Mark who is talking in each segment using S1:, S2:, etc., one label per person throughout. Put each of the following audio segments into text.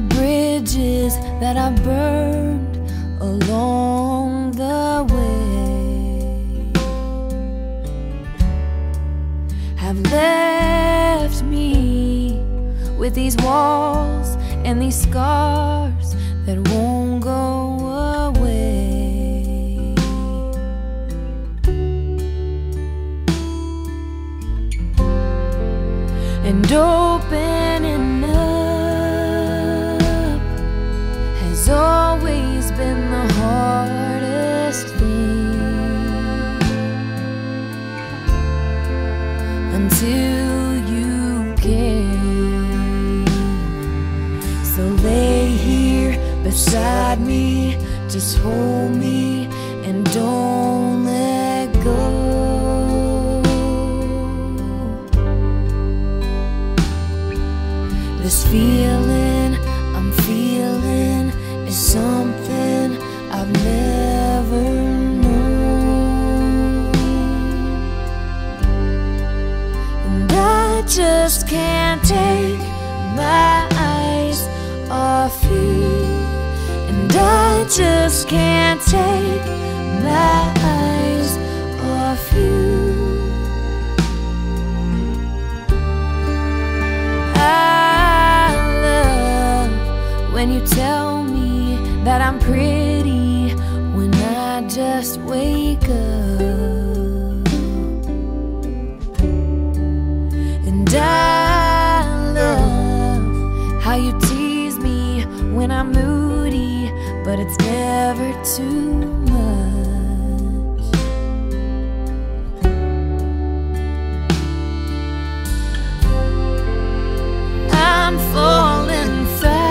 S1: bridges that I burned along the way have left me with these walls and these scars that won't go away. And opening beside me, just hold me and don't let go. This feeling I'm feeling is something I've never known. And I just can't take my eyes off you. And I just can't take my eyes off you. I love when you tell me that I'm pretty when I just wake up. And I love how you tease me when I'm moody, but it's never too much. I'm falling fast.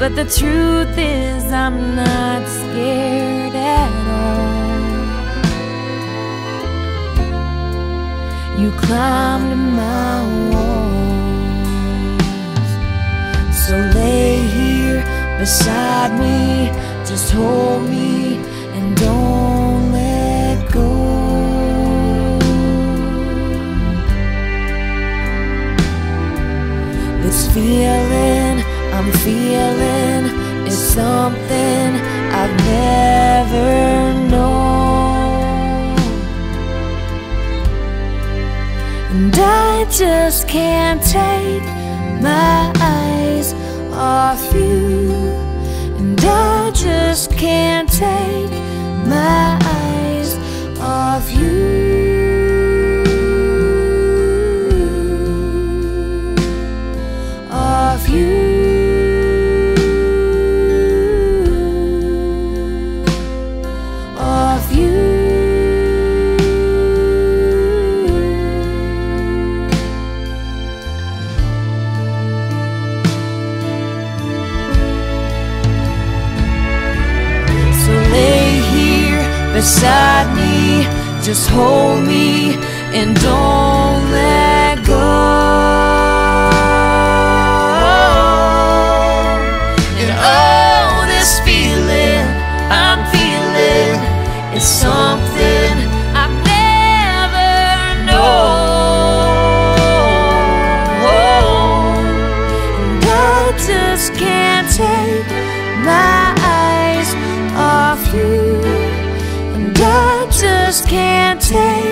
S1: But the truth is, I'm not scared at all. You climbed my walls. Hold me and don't let go. This feeling I'm feeling is something I've never known. And I just can't take my eyes off you. Just can't take my beside me. Just hold me and don't let go. And oh this feeling i'm feeling is something say